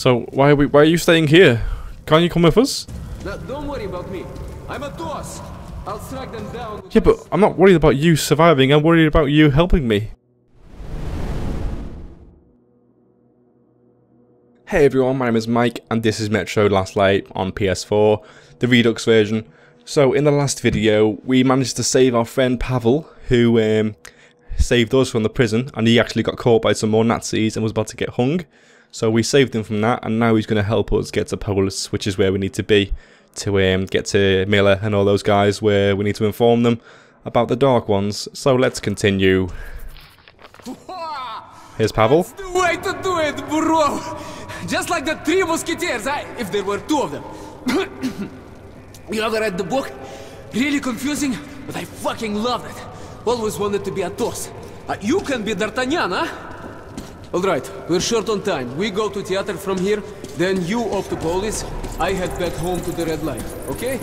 So why are we? Why are you staying here? Can't you come with us? Now, don't worry about me. I'm a toss. I'll strike them down. Yeah, but I'm not worried about you surviving. I'm worried about you helping me. Hey everyone, my name is Mike, and this is Metro Last Light on PS4, the Redux version. So in the last video, we managed to save our friend Pavel, who um, saved us from the prison, and he actually got caught by some more Nazis and was about to get hung. So we saved him from that, and now he's going to help us get to Polis, which is where we need to be to um, get to Miller and all those guys, where we need to inform them about the Dark Ones. So let's continue. Here's Pavel. That's the way to do it, bro. Just like the three musketeers, I, if there were two of them. you ever read the book? Really confusing, but I fucking loved it. Always wanted to be Athos. Uh, you can be D'Artagnan, huh? Alright, we're short on time. We go to theater from here, then you off to Polis. I head back home to the red light, okay?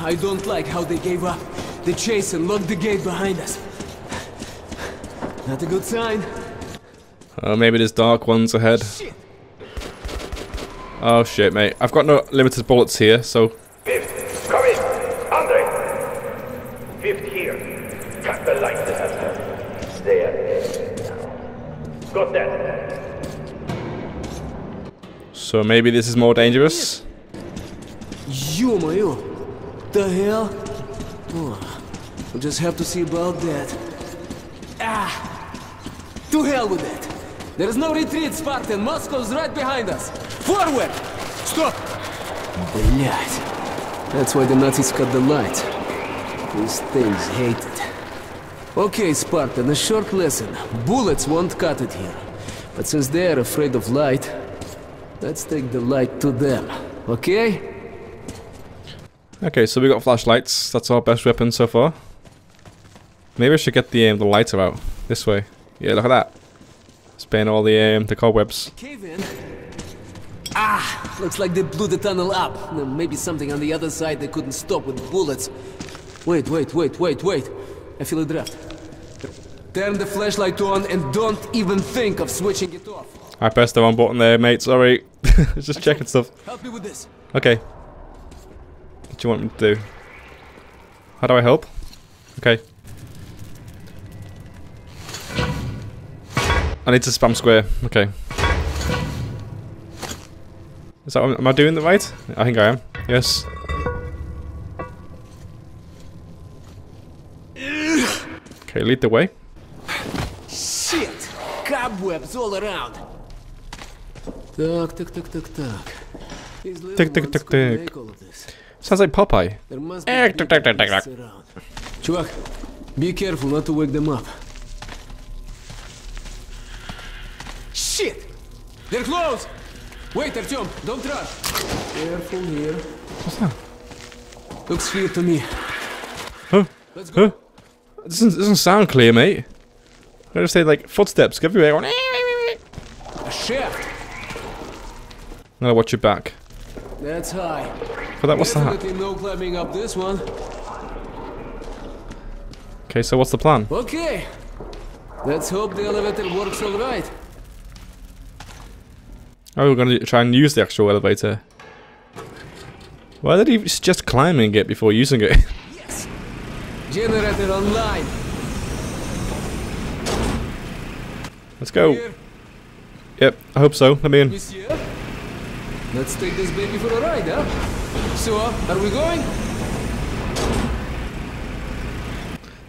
I don't like how they gave up the chase and locked the gate behind us. Not a good sign. Oh, maybe there's Dark Ones ahead. Shit. Oh shit, mate. I've got no limited bullets here, so Fifth, come in. Andre. Fifth here. Cut the light detector. There. Now. Got that. so maybe this is more dangerous. Ё-моё! The hell? Oh, we'll just have to see about that. Ah! To hell with it! There is no retreat, Spartan. Moscow's right behind us. Forward! Stop! Блять. That's why the Nazis cut the light. These things hate it. Okay, Spartan, a short lesson. Bullets won't cut it here. But since they're afraid of light, let's take the light to them. Okay? Okay, so we got flashlights. That's our best weapon so far. Maybe I should get the um, the lighter out this way. Yeah, look at that. Spin all the um, the cobwebs. Cave in. Ah, looks like they blew the tunnel up. Maybe something on the other side they couldn't stop with bullets. Wait, wait, wait, wait, wait. I feel a draft. Turn the flashlight on and don't even think of switching it off. I pressed the wrong button there, mate. Sorry. Just checking stuff. Help me with this. Okay. What do you want me to do? How do I help? Okay. I need to spam square. Okay. Is that am I doing the right? I think I am. Yes. Okay, lead the way. Shit! Cobwebs all around. Так, так, так, так, так. These little Tick, tick, ones tick, couldn't tick. make all of this. Sounds like Popeye. There must be Eh, big tick, tick, tick, tick, beasts around. Чувак, be careful not to wake them up. Shit! They're close! Wait, Artyom, don't rush. Careful here. What's that? Looks clear to me. Huh? Let's go. Huh? It doesn't, doesn't sound clear, mate. I just say like footsteps everywhere. A shaft. Now watch your back. That's high. But that, what's that? No climbing up this one. Okay, so what's the plan? Okay. Let's hope the elevator works all right. Oh, we're gonna try and use the actual elevator. Why did he suggest climbing it before using it? Yes. Generator online. Let's go. Here, Yep, I hope so. Let me in. monsieur. Let's take this baby for a ride, huh? So, uh, are we going?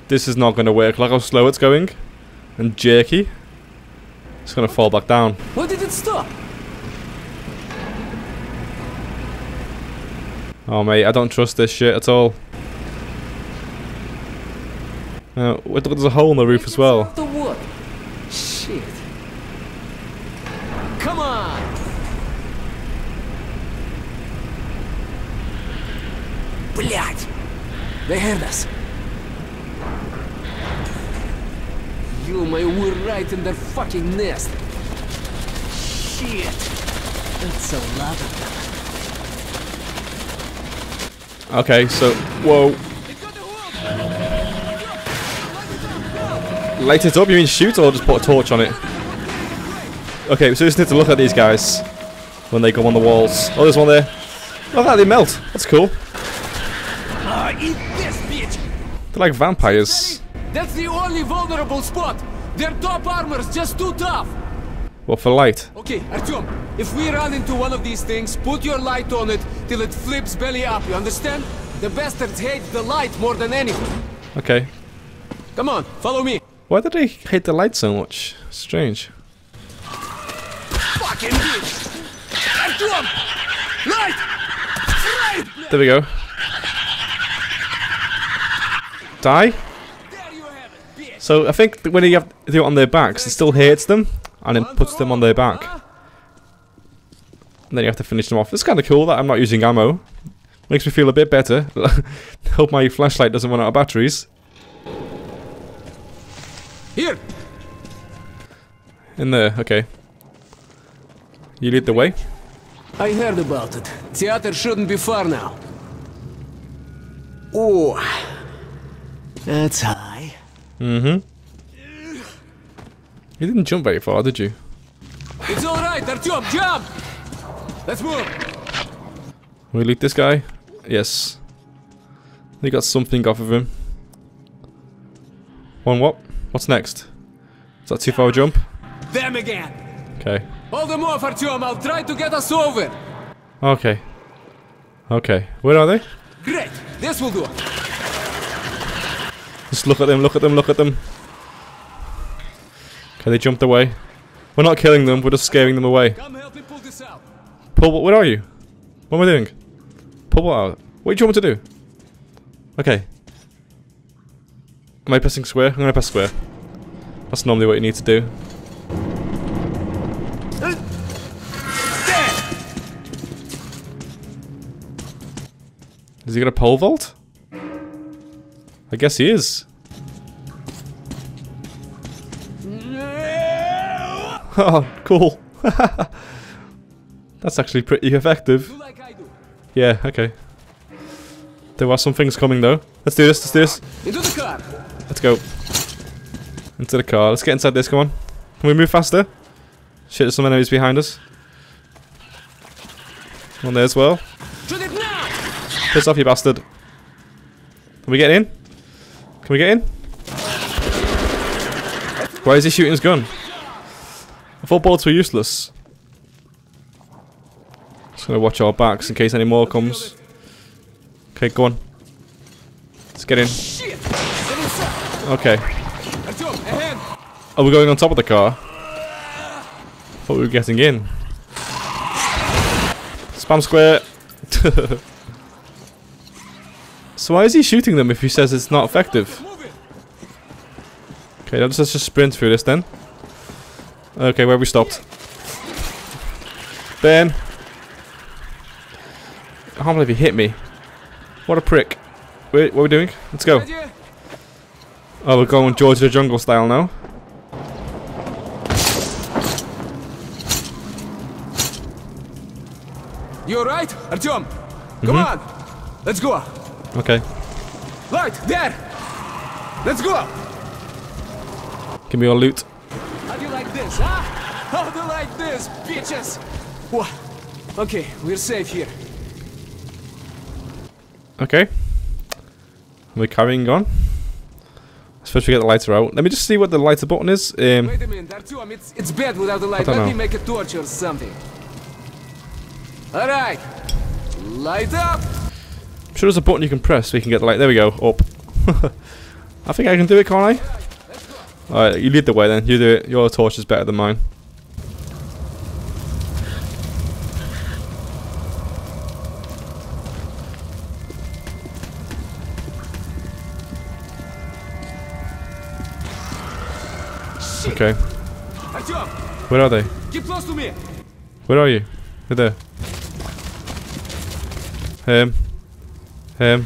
This is not gonna work. Look how slow it's going. And jerky. It's gonna fall back down. Why did it stop? Oh mate, I don't trust this shit at all. Uh, what- there's a hole in the roof as well. The what? Shit. Come on! Блять! They heard us. You, my, we're right in their fucking nest. Shit. That's a lot of them. Okay, so whoa. Light it up? You mean shoot or just put a torch on it? Okay, so we just need to look at these guys when they go on the walls. Oh, there's one there. Oh, that they melt. That's cool. Eat this, bitch! They're like vampires. That's the only vulnerable spot! Their top armor's just too tough! What for light? Okay, Artyom, if we run into one of these things, put your light on it till it flips belly up, you understand? The bastards hate the light more than anything. Okay. Come on, follow me. Why did they hate the light so much? Strange. Fucking bitch! Artyom! Light! There we go. Die? There you have it, bitch! So I think when you have to do it on their backs, it still hits them and it puts them on their back. And then you have to finish them off. It's kind of cool that I'm not using ammo. Makes me feel a bit better. Hope my flashlight doesn't run out of batteries. Here! In there, okay. You lead the way. I heard about it. Theater shouldn't be far now. Oh. That's high. Mm-hmm. You didn't jump very far, did you? It's alright, Artyom, jump! Let's move! We lead this guy? Yes. They got something off of him. One what? What's next? Is that too far a jump? Them again! Okay. Hold them off, Artyom, I'll try to get us over! Okay. Okay. Where are they? Great! This will do! Just look at them, look at them, look at them. Okay, they jumped away. We're not killing them, we're just scaring them away. Come help me pull this out! Pull, what? where are you? What am I doing? Pull what out? What do you want me to do? Okay. Am I pressing square? I'm gonna press square. That's normally what you need to do. Is he gonna pole vault? I guess he is. Oh, cool. That's actually pretty effective. Yeah, okay. There are some things coming though. Let's do this, let's do this. Into the car! Go. Into the car. Let's get inside this, come on. Can we move faster? Shit, there's some enemies behind us. One there as well. Piss off, you bastard. Can we get in? Can we get in? Why is he shooting his gun? I thought bullets were useless. Just gonna watch our backs in case any more comes. Okay, go on. Let's get in. Okay. Are we going on top of the car? Thought we were getting in. Spam square. so why is he shooting them if he says it's not effective? Okay, let's just sprint through this then. Okay, where we stopped. Ben. I can't believe he hit me. What a prick. Wait, what are we doing? Let's go. Oh, we're going George the Jungle style now. You alright? Artyom! Come mm-hmm. on! Let's go! Okay. Light, there! Let's go! Give me your loot. How do you like this, huh? How do you like this, bitches? Wha- Okay, we're safe here. Okay. We're carrying on. Suppose we get the lighter out. Let me just see what the lighter button is. Um, Wait a minute, Artyom, it's, it's bad without the light. me know. make a torch or something. Alright. Light up! I'm sure there's a button you can press so you can get the light. There we go. Up. I think I can do it, can't I? Alright, you lead the way then. You do it. Your torch is better than mine. Okay. Where are they? get close to me! Where are you? You're there. Um. Um.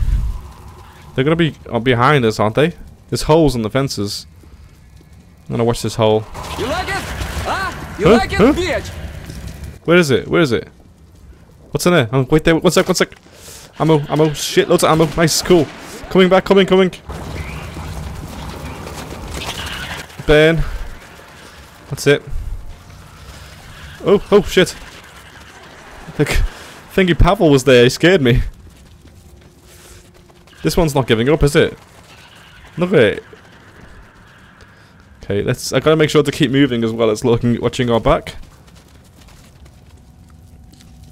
They're gonna be uh, behind us, aren't they? There's holes in the fences. I'm gonna watch this hole. You like it? Huh? You Huh? like it, Huh? bitch? Where is it? Where is it? What's in there? Oh, wait there. One sec. One sec. Ammo. Ammo. Shit. Loads of ammo. Nice. Cool. Coming back. Coming. Coming. Ben. That's it. Oh, oh shit. Look, thinking Pavel was there, he scared me. This one's not giving up, is it? Look at it. Okay, let's. I gotta make sure to keep moving as well as looking, watching our back.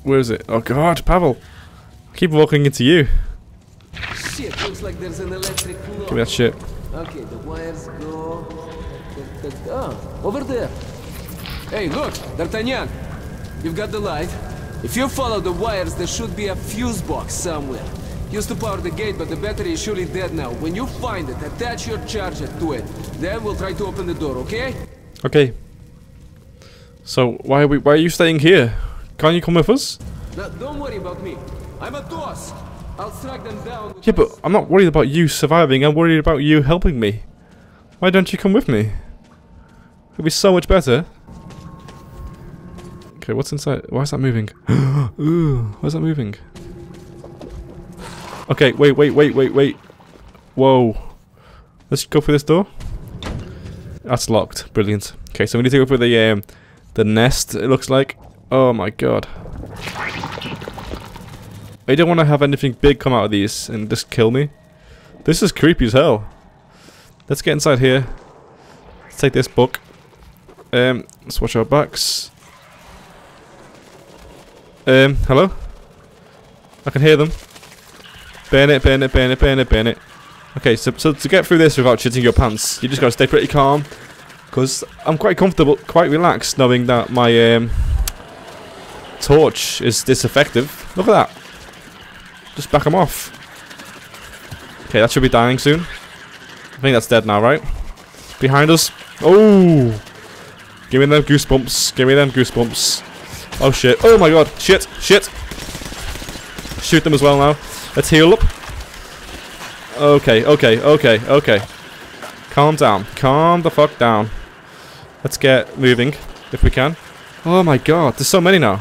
Where is it? Oh god, Pavel! I keep walking into you. Shit, looks like there's an electric Give me that shit. Okay, over there. Hey, look, D'Artagnan. You've got the light. If you follow the wires, there should be a fuse box somewhere. Used to power the gate, but the battery is surely dead now. When you find it, attach your charger to it. Then we'll try to open the door, okay? Okay. So why are we? Why are you staying here? Can't you come with us? Now, don't worry about me. I'm a boss. I'll strike them down. Yeah, but I'm not worried about you surviving. I'm worried about you helping me. Why don't you come with me? It'd be so much better. Okay, what's inside? Why is that moving? Ooh, why is that moving? Okay, wait, wait, wait, wait, wait. Whoa. Let's go through this door. That's locked. Brilliant. Okay, so we need to go through the um, the nest. It looks like. Oh my god. I don't want to have anything big come out of these and just kill me. This is creepy as hell. Let's get inside here. Let's take this book. Um, let's watch our backs. Um, hello? I can hear them. Burn it, burn it, burn it, burn it, burn it. Okay, so, so to get through this without shitting your pants, you just gotta stay pretty calm. Because I'm quite comfortable, quite relaxed knowing that my um, torch is this effective. Look at that. Just back him off. Okay, that should be dying soon. I think that's dead now, right? Behind us. Oh! Give me them goosebumps. Give me them goosebumps. Oh shit. Oh my god. Shit. Shit. Shoot them as well now. Let's heal up. Okay, okay, okay, okay. Calm down. Calm the fuck down. Let's get moving, if we can. Oh my god, there's so many now.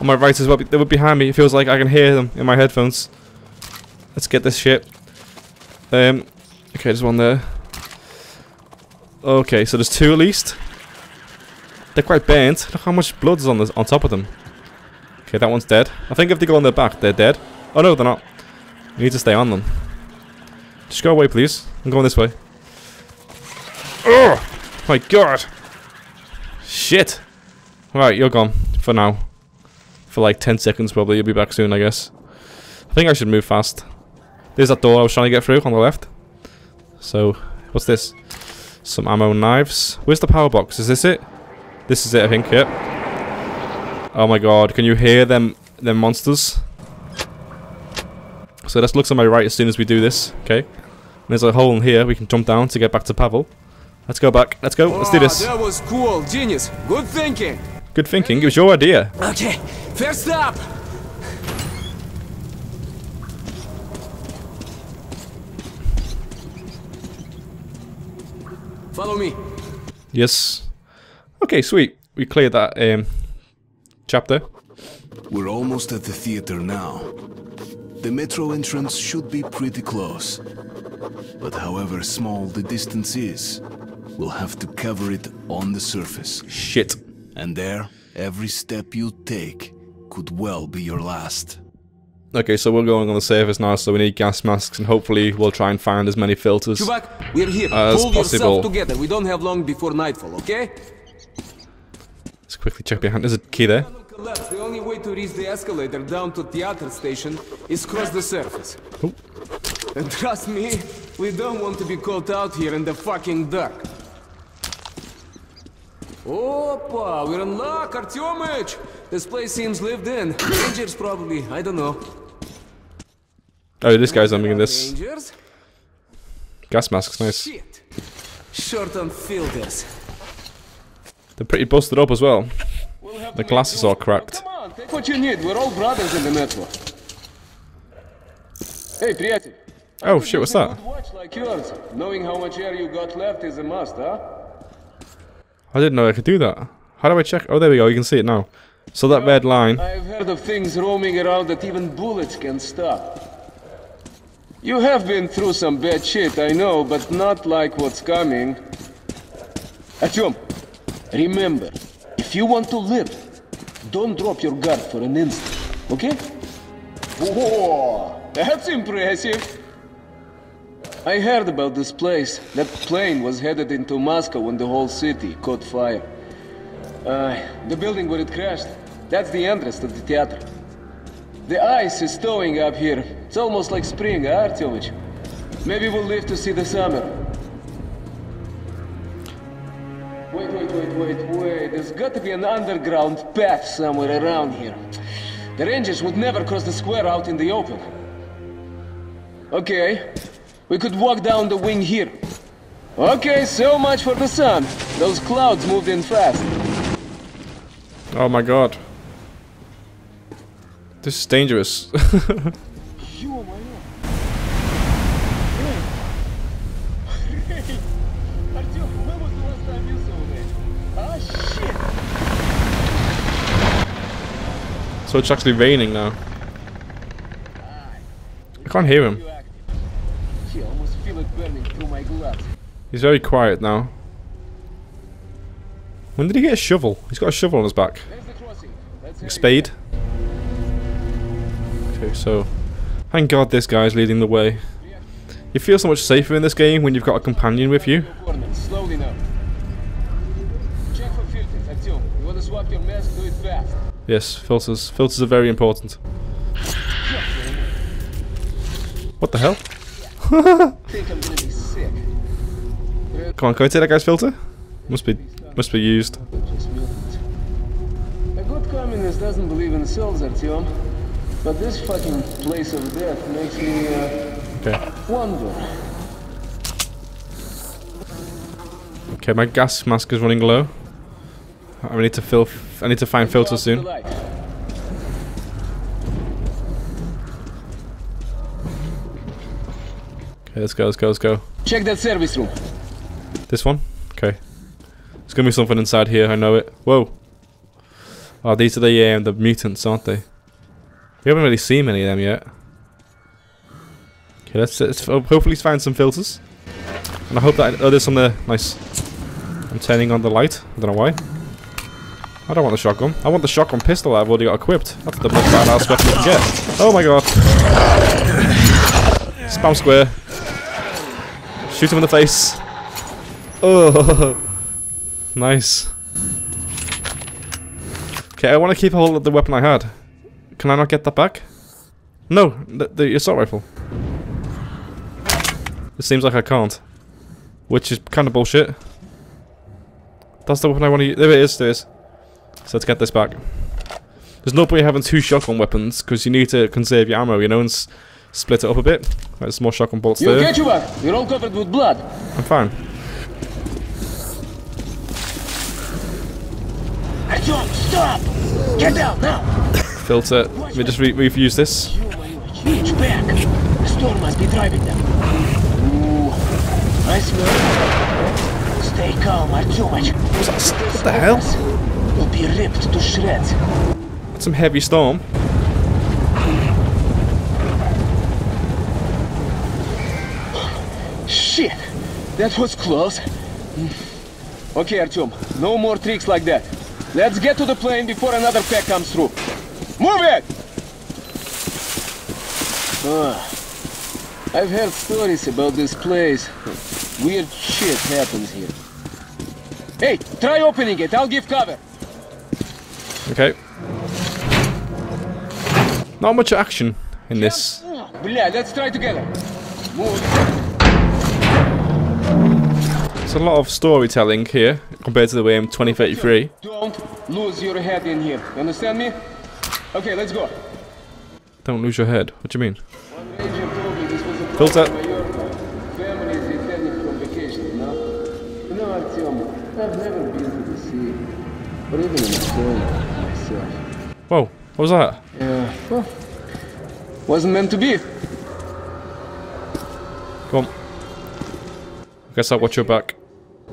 On my right as well, they were behind me. It feels like I can hear them in my headphones. Let's get this shit. Um, okay, there's one there. Okay, so there's two at least. They're quite burnt. Look how much blood is on this on top of them. Okay, that one's dead. I think if they go on their back, they're dead. Oh no, they're not. You need to stay on them. Just go away, please. I'm going this way. Oh my god. Shit. Right, you're gone for now. For like 10 seconds probably. You'll be back soon, I guess. I think I should move fast. There's that door I was trying to get through on the left. So, what's this? Some ammo and knives. Where's the power box? Is this it? This is it, I think, yep. Oh my god, can you hear them them monsters? So let's look to my right as soon as we do this, okay? There's a hole in here, we can jump down to get back to Pavel. Let's go back, let's go, let's do Oh, this. Ah, that was cool. Genius. Good thinking. Good thinking, it was your idea. Okay, first up. Follow me. Yes. Okay, sweet. We cleared that um, chapter. We're almost at the theater now. The metro entrance should be pretty close. But however small the distance is, we'll have to cover it on the surface. Shit. And there, every step you take could well be your last. Okay, so we're going on the surface now, so we need gas masks, and hopefully we'll try and find as many filters. Chubak, we're here. As Pull possible. yourself together. We don't have long before nightfall, okay? Let's quickly check behind. There's a key there. The only way to reach the escalator down to theater station is cross the surface. Oh. And trust me, we don't want to be caught out here in the fucking dark. Opa, we're in luck, Artyomich! This place seems lived in. Rangers probably, I don't know. Oh, this guy's not in this. Gas masks, nice. Shit. Short on filters. They're pretty busted up as well. The glasses are cracked. Come on, what you need. We're all brothers in the network. Hey, Priati. Oh shit, what's that? Watch like yours. Knowing how much air you got left is a must, huh? I didn't know I could do that. How do I check? Oh, there we go. You can see it now. So that red line. I've heard of things roaming around that even bullets can stop. You have been through some bad shit, I know, but not like what's coming. Artyom, remember, if you want to live, don't drop your guard for an instant, okay? Whoa, that's impressive. I heard about this place. That plane was headed into Moscow when the whole city caught fire. Uh, the building where it crashed, that's the entrance to the theater. The ice is thawing up here. It's almost like spring, huh, Artyomich? Maybe we'll live to see the summer. Wait, wait, wait, wait, wait. There's got to be an underground path somewhere around here. The Rangers would never cross the square out in the open. Okay, we could walk down the wing here. Okay, so much for the sun. Those clouds moved in fast. Oh my god. That? is dangerous. so it's actually raining now. I can't hear him. He's very quiet now. When did he get a shovel? He's got a shovel on his back. A spade so thank god this guy's leading the way. You feel so much safer in this game when you've got a companion with you. Yes, filters. Filters are very important. What the hell? Come on, can I take that guy's filter? Must be, must be used. A good communist doesn't believe in selves, Artyom. But this fucking place of death makes me, uh, Okay. wonder. Okay, my gas mask is running low. I need to fill. I need to find filters Go out to the soon. Okay, let's go. Let's go. Let's go. Check that service room. This one? Okay. There's gonna be something inside here, I know it. Whoa. Oh, these are the um, the mutants, aren't they? We haven't really seen many of them yet. Okay, let's, let's hopefully find some filters. And I hope that... Oh, there's some there. Nice. I'm turning on the light. I don't know why. I don't want the shotgun. I want the shotgun pistol that I've already got equipped. That's the most badass weapon you can get. Oh my god. Spam square. Shoot him in the face. Oh, nice. Okay, I want to keep hold of the weapon I had. Can I not get that back? No, the, the assault rifle. It seems like I can't. Which is kind of bullshit. That's the weapon I want to use. There it is, there it is. So let's get this back. There's no point having two shotgun weapons, because you need to conserve your ammo, you know, and split it up a bit. Right, there's more shotgun bolts you there. You get you up. You're all covered with blood. I'm fine. Hey, John, stop! Get down, now! Filter. Let me just re reuse this. Reach back. The storm must be driving them. Ooh, I smell. Stay calm, Artyomich. What the hell? Will be ripped to shreds. That's some heavy storm. Shit, that was close. Okay, Artyom, no more tricks like that. Let's get to the plane before another pack comes through. Move it! Ah, I've heard stories about this place. Weird shit happens here. Hey, try opening it. I'll give cover. Okay. Not much action in this. Bля, let's try together. Move. There's a lot of storytelling here compared to the way in 2033. Don't lose your head in here. You understand me? Okay, let's go. Don't lose your head. What do you mean? One ranger told me this was a Filter. place where your family is returning from vacation, you know? You know, Artyom, I've never been to the sea, or even in Estonia myself. Whoa, what was that? Yeah, well, wasn't meant to be. Come on. I guess I'll watch your back.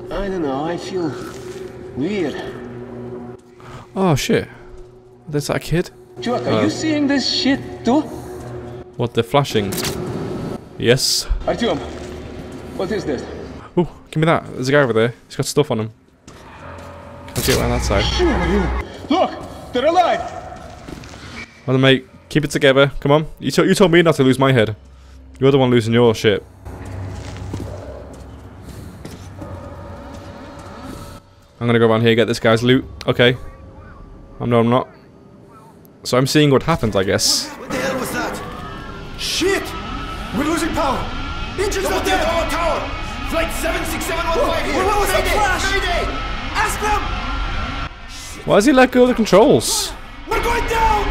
I don't know, I feel weird. Oh shit. There's that kid. Chuck, are uh, you seeing this shit too? What, they're flashing? Yes. Artyom, what is this? Ooh, give me that. There's a guy over there. He's got stuff on him. Let's get around that side. Look, they're alive. Well, mate, keep it together. Come on. You, you told me not to lose my head. You're the one losing your shit. I'm gonna go around here get this guy's loot. Okay. Oh, no, I'm not. So I'm seeing what happens, I guess. What the hell was that? Shit! We're losing power! Engines Double are dead! tower, tower! Flight 76715 here! What was that flash? Mayday! Ask them! Why does he let go of the controls? We're going down!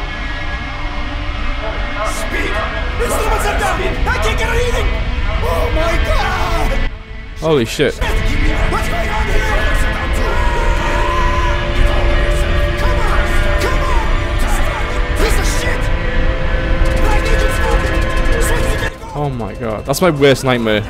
Speed! Instruments are down! I can't get anything! Oh my god! Holy shit. Oh my god. That's my worst nightmare.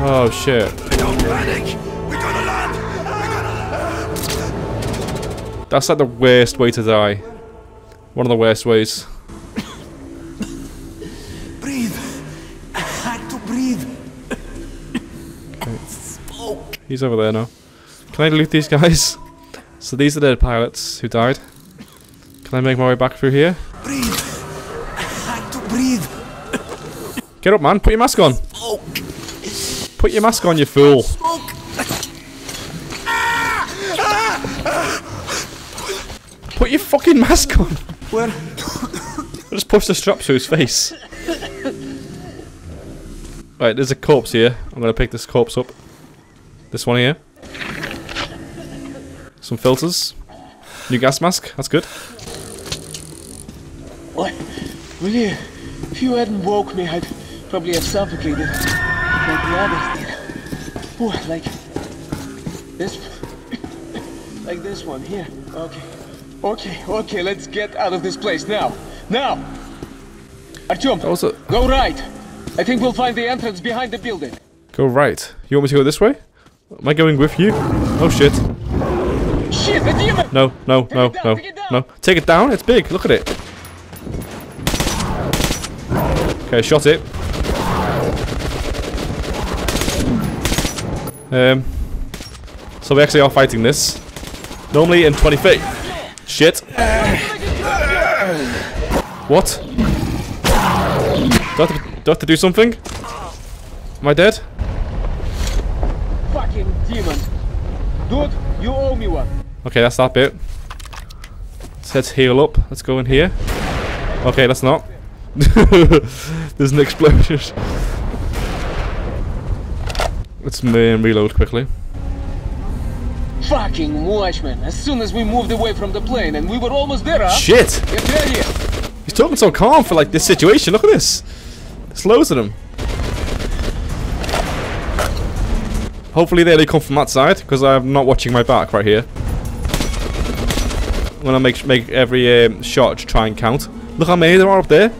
Oh shit. That's like the worst way to die. One of the worst ways. He's over there now. Can I loot these guys? So these are the pilots who died. Can I make my way back through here? Breathe! I had to breathe! Get up, man. Put your mask on. Put your mask on, you fool. Put your fucking mask on. Where? I just pushed the strap to his face. Right, there's a corpse here. I'm gonna pick this corpse up. This one here. Some filters. New gas mask. That's good. What? Well, yeah. If you hadn't woke me, I'd probably have suffocated. Like the others did. Oh, like this. like this one here. Okay. Okay, okay, let's get out of this place now. Now! Artyom, was go right. I think we'll find the entrance behind the building. go right. You want me to go this way? Am I going with you? Oh shit. Shit, the demon! No, no, no, down, no, take no. Take it down. It's big. Look at it. Okay, shot it. Um. So we actually are fighting this. Normally in 20 feet. Shit. What? Do I, have to, do I have to do something? Am I dead? Demon. Dude, you owe me one. Okay, that's that bit. So let's heal up. Let's go in here. Okay, let's not. There's an explosion. Let's um, reload quickly. Fucking watchman. As soon as we moved away from the plane and we were almost there, huh? Shit! He's talking so calm for like this situation. Look at this. There's loads of them. Hopefully they only come from that side because I'm not watching my back right here. I'm gonna make make every um, shot to try and count. Look how many there are up there.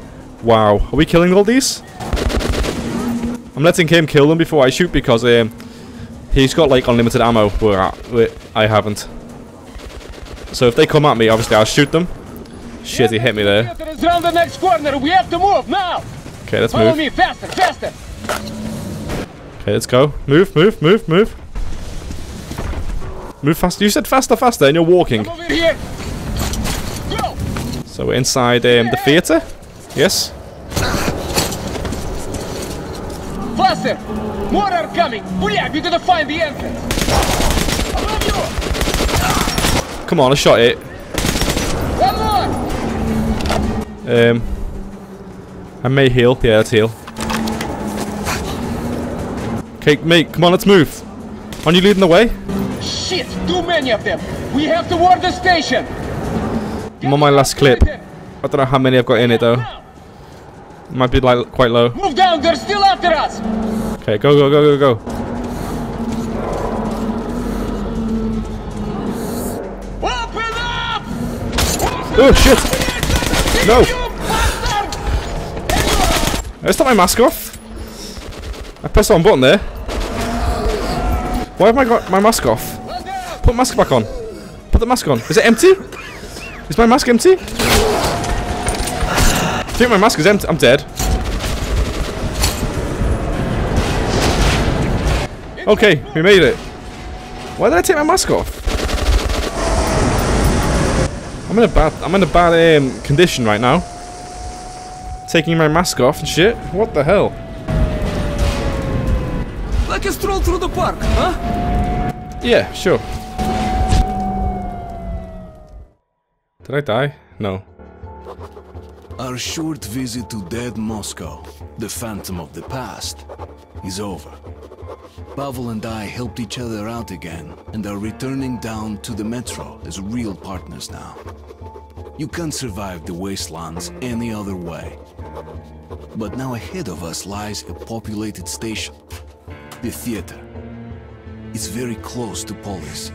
Wow, are we killing all these? I'm letting him kill them before I shoot because um, he's got like unlimited ammo where I, where I haven't. So if they come at me, obviously I'll shoot them. Shit, he hit me there. Theater is round the next corner. We have to move now. Okay, let's move. Follow me faster, faster. Okay, let's go. Move, move, move, move. Move faster. You said faster, faster, and you're walking. Over here. Go. So we're inside um, the theatre. Yes. Faster. More are coming. Booyah, we gotta find the entrance. Above you. Come on, I shot it. One more. Um, I may heal. Yeah, let's heal. Mate, come on, let's move. Aren't you leading the way? Shit, too many of them. We have to ward the station. I'm on my last clip. I don't know how many I've got in it though. Might be like quite low. Move down, they're still after us. Okay, go, go, go, go, go. Open up. Oh shit! No. Bastard. Let's take my mask off. I pressed the wrong button there. Why have I got my mask off? Put mask back on. Put the mask on. Is it empty? Is my mask empty? I think my mask is empty. I'm dead. Okay, we made it. Why did I take my mask off? I'm in a bad I'm in a bad um, condition right now. Taking my mask off and shit. What the hell? Like a stroll through the park, huh? Yeah, sure. Did I die? No. Our short visit to dead Moscow, the phantom of the past, is over. Pavel and I helped each other out again and are returning down to the metro as real partners now. You can't survive the wastelands any other way. But now ahead of us lies a populated station, the theater. It's very close to Polis.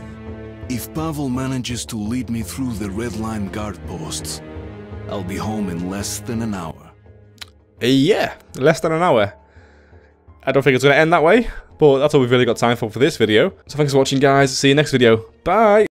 If Pavel manages to lead me through the Red Line guard posts, I'll be home in less than an hour. Uh, yeah, less than an hour. I don't think it's going to end that way, but that's all we've really got time for for this video. So thanks for watching guys, see you next video, bye!